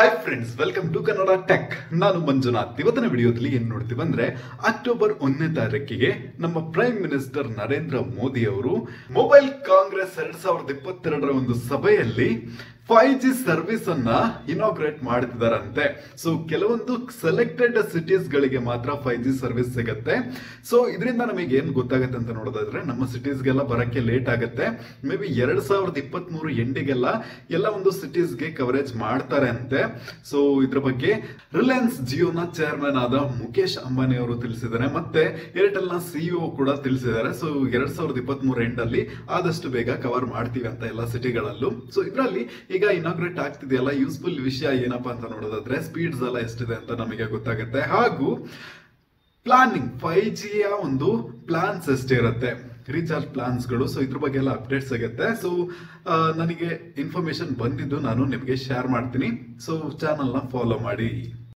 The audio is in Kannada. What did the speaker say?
Hi friends welcome to Kannada tech ನಾನು ಮಂಜುನಾಥ್. ಇವತ್ತಿನ ವಿಡಿಯೋದಲ್ಲಿ ಏನು ನೋಡ್ತೀವಿ ಅಂದ್ರೆ ಅಕ್ಟೋಬರ್ ಒಂದನೇ ತಾರೀಕಿಗೆ ನಮ್ಮ ಪ್ರೈಮ್ ಮಿನಿಸ್ಟರ್ ನರೇಂದ್ರ ಮೋದಿ ಅವರು ಮೊಬೈಲ್ ಕಾಂಗ್ರೆಸ್ ಎರಡ್ ಸಾವಿರದ ಇಪ್ಪತ್ತೆರಡರ ಒಂದು ಸಭೆಯಲ್ಲಿ ಫೈವ್ ಜಿ ಸರ್ವಿಸ್ ಅನ್ನ ಇನಾಗ್ರೇಟ್ ಮಾಡ್ತಿದಾರಂತೆ. ಸೊ ಕೆಲವೊಂದು ಸೆಲೆಕ್ಟೆಡ್ ಸಿಟೀಸ್ ಗಳಿಗೆ ಮಾತ್ರ ಫೈವ್ ಜಿ ಸರ್ವಿಸ್ ಸಿಗುತ್ತೆ. ಸೊ ಇದರಿಂದ ನಮಗೆ ಏನ್ ಗೊತ್ತಾಗುತ್ತೆ ಅಂತ ನೋಡೋದಾದ್ರೆ, ನಮ್ಮ ಸಿಟೀಸ್ಗೆಲ್ಲ ಬರಕ್ಕೆ ಲೇಟ್ ಆಗುತ್ತೆ. ಮೇ ಬಿ ಎರಡ್ ಸಾವಿರದ ಇಪ್ಪತ್ತ್ ಮೂರು ಎಂಡಿಗೆಲ್ಲ ಎಲ್ಲ ಒಂದು ಸಿಟೀಸ್ಗೆ ಕವರೇಜ್ ಮಾಡ್ತಾರೆ ಅಂತೆ ಸೊ ಇದ್ರ ಬಗ್ಗೆ ರಿಲಯನ್ಸ್ ಜಿಯೋನ ಚೇರ್ಮನ್ ಆದ ಮುಖೇಶ್ ಅಂಬಾನಿ ಅವರು ತಿಳಿಸಿದ್ದಾರೆ. ಮತ್ತೆ ಏರ್ಟೆಲ್ನ ಸಿಇಒ ಕೂಡ ತಿಳಿಸಿದ್ದಾರೆ. ಸೊ ಎರಡ್ ಸಾವಿರದ ಇಪ್ಪತ್ತ್ ಮೂರು ಎಂಡ್ ಆದಷ್ಟು ಬೇಗ ಕವರ್ ಮಾಡ್ತೀವಿ ಅಂತ ಎಲ್ಲ ಸಿಟಿಗಳಲ್ಲೂ ಸೊ ಇದರಲ್ಲಿ ಈಗ ಇನಾಗ್ರೇಟ್ ಆಗ್ತಿದೆಯಲ್ಲ ಯೂಸ್ಫುಲ್ ವಿಷಯ ಏನಪ್ಪಾ ಅಂತ ನೋಡೋದಾದ್ರೆ ಸ್ಪೀಡ್ಸ್ ಎಲ್ಲ ಎಷ್ಟಿದೆ ಅಂತ ನಮಗೆ ಗೊತ್ತಾಗುತ್ತೆ. ಹಾಗೂ ಪ್ಲಾನಿಂಗ್ ಫೈವ್ ಜಿಯ ಒಂದು ಪ್ಲಾನ್ಸ್ ಎಷ್ಟಿರುತ್ತೆ. ರೀಚಾರ್ಜ್ ಪ್ಲಾನ್ಸ್ಗಳು ಸೊ ಇದ್ರ ಬಗ್ಗೆ ಎಲ್ಲ ಅಪ್ಡೇಟ್ ಸಿಗುತ್ತೆ ಸೊ ನನಗೆ ಇನ್ಫಾರ್ಮೇಶನ್ ಬಂದಿದ್ದು ನಾನು ನಿಮಗೆ ಶೇರ್ ಮಾಡ್ತೀನಿ. ಸೊ ಚಾನಲ್ನ ಫಾಲೋ ಮಾಡಿ.